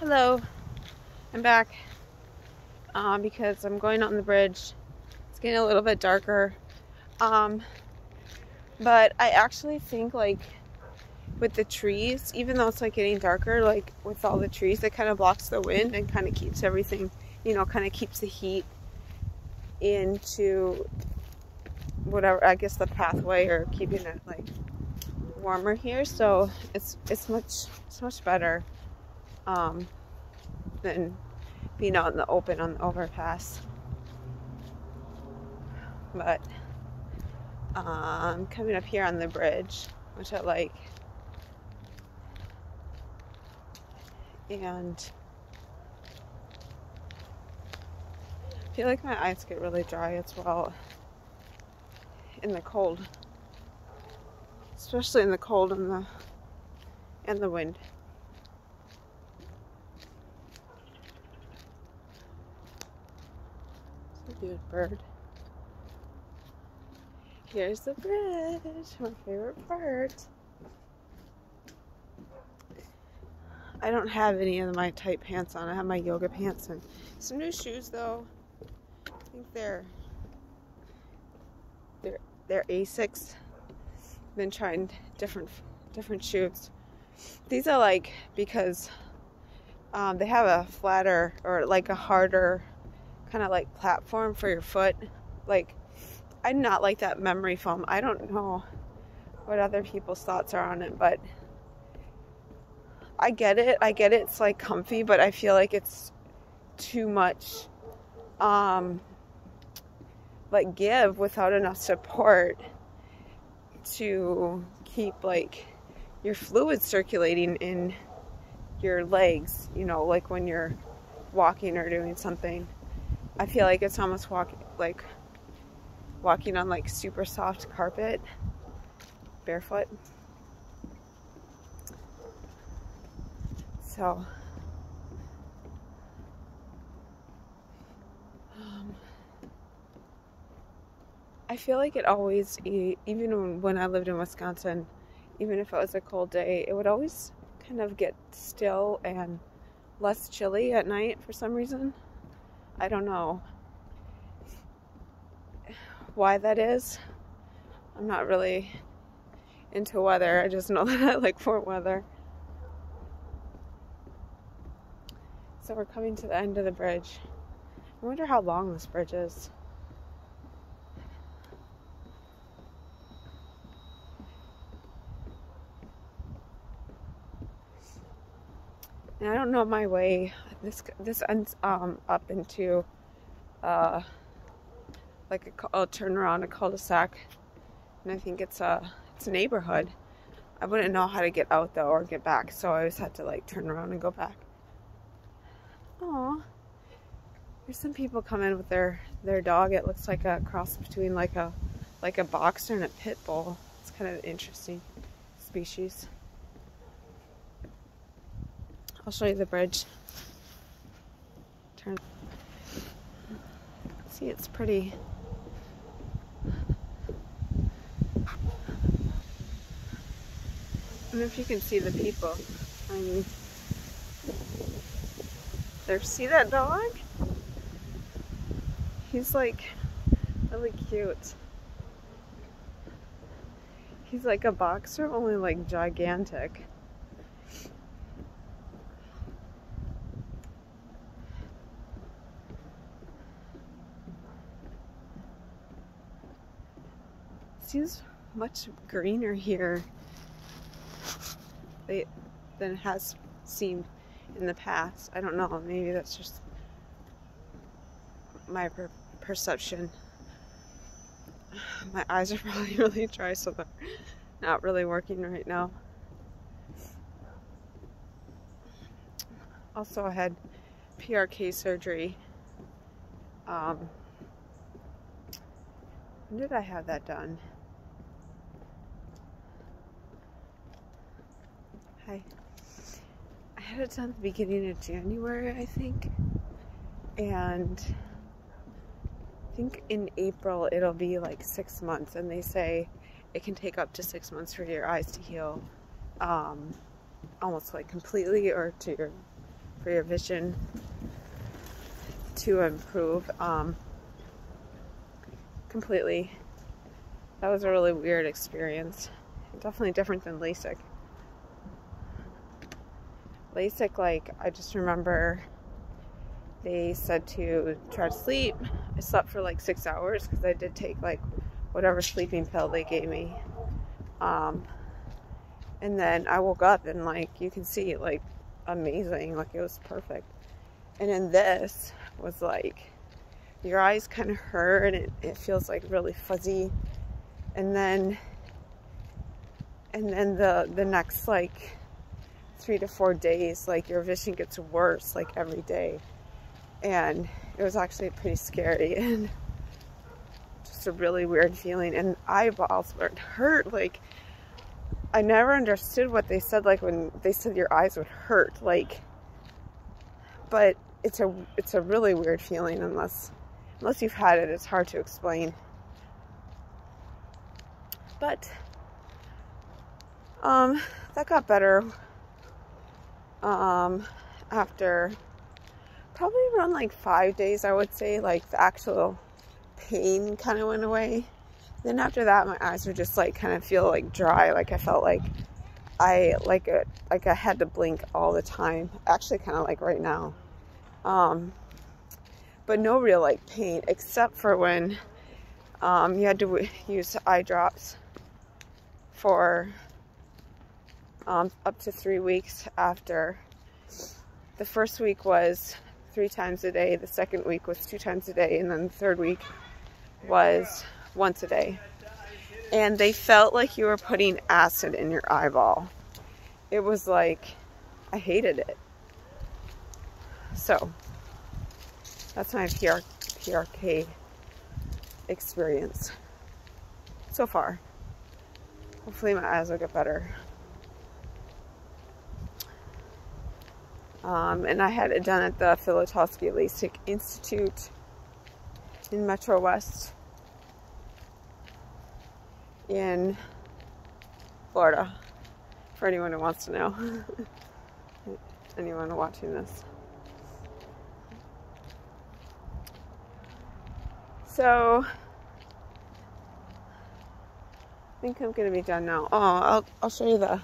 Hello, I'm back um, because I'm going on the bridge. It's getting a little bit darker. Um, but I actually think like with the trees, even though it's like getting darker, like with all the trees, it kind of blocks the wind and kind of keeps everything, you know, kind of keeps the heat into whatever, I guess the pathway or keeping it like warmer here. So it's, it's much, it's much better, um, than being out in the open on the overpass. But, um, I'm coming up here on the bridge, which I like. and I feel like my eyes get really dry as well in the cold, especially in the cold and the and the wind. Good bird. Here's the bridge, my favorite part. I don't have any of my tight pants on. I have my yoga pants and some new shoes though. I think they're they're they're Asics. I've Been trying different different shoes. These are like because um, they have a flatter or like a harder kind of like platform for your foot. Like I do not like that memory foam. I don't know what other people's thoughts are on it, but I get it. I get it. It's like comfy, but I feel like it's too much um like give without enough support to keep like your fluid circulating in your legs, you know, like when you're walking or doing something. I feel like it's almost walking like walking on like super soft carpet barefoot. So, um, I feel like it always, even when I lived in Wisconsin, even if it was a cold day, it would always kind of get still and less chilly at night for some reason. I don't know why that is. I'm not really into weather. I just know that I like warm weather. So we're coming to the end of the bridge. I wonder how long this bridge is. And I don't know my way. This this ends um, up into uh, like a, a turn around a cul-de-sac, and I think it's a it's a neighborhood. I wouldn't know how to get out though or get back, so I always had to like turn around and go back. Aw. There's some people come in with their, their dog. It looks like a cross between like a like a boxer and a pit bull. It's kind of an interesting species. I'll show you the bridge. Turn. See, it's pretty. I don't know if you can see the people. I mean, there. See that dog? He's like really cute. He's like a boxer, only like gigantic. Seems much greener here than it has seemed in the past. I don't know. Maybe that's just my per perception. My eyes are probably really dry, so they're not really working right now. Also, I had PRK surgery. Um, when did I have that done? Hi had it done at the beginning of January, I think. And I think in April it'll be like six months. And they say it can take up to six months for your eyes to heal um, almost like completely or to your for your vision to improve um, completely. That was a really weird experience. Definitely different than LASIK. LASIK, like, I just remember they said to try to sleep. I slept for like six hours because I did take like whatever sleeping pill they gave me. Um, and then I woke up and like you can see like amazing, like it was perfect. And then this was like your eyes kind of hurt and it, it feels like really fuzzy. And then and then the the next like three to four days, like your vision gets worse like every day. And it was actually pretty scary and just a really weird feeling. And eyeballs were hurt. Like, I never understood what they said, like when they said your eyes would hurt. Like, but it's a it's a really weird feeling unless unless you've had it. It's hard to explain. But um, that got better um, after probably around like five days, I would say, like the actual pain kind of went away. Then after that, my eyes were just like kind of feel like dry. Like I felt like I like it, like I had to blink all the time. Actually, kind of like right now. Um, but no real like pain except for when um, you had to use eye drops for um, up to three weeks after. The first week was three times a day, the second week was two times a day, and then the third week was once a day. And they felt like you were putting acid in your eyeball. It was like, I hated it. So, that's my PR, PRK experience so far. Hopefully my eyes will get better. Um, and I had it done at the Filatowski LASIK Institute in Metro West in Florida, for anyone who wants to know. anyone watching this. So, I think I'm going to be done now. Oh, I'll, I'll show you the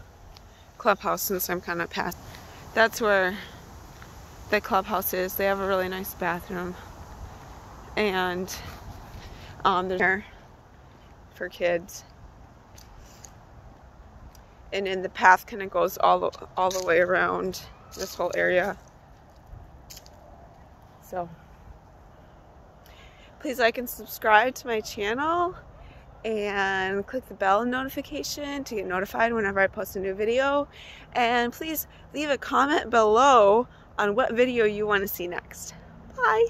clubhouse since I'm kind of past that's where the clubhouse is. They have a really nice bathroom. And um, there's there for kids. And then the path kind of goes all all the way around this whole area. So please like and subscribe to my channel and click the bell notification to get notified whenever I post a new video. And please leave a comment below on what video you want to see next. Bye!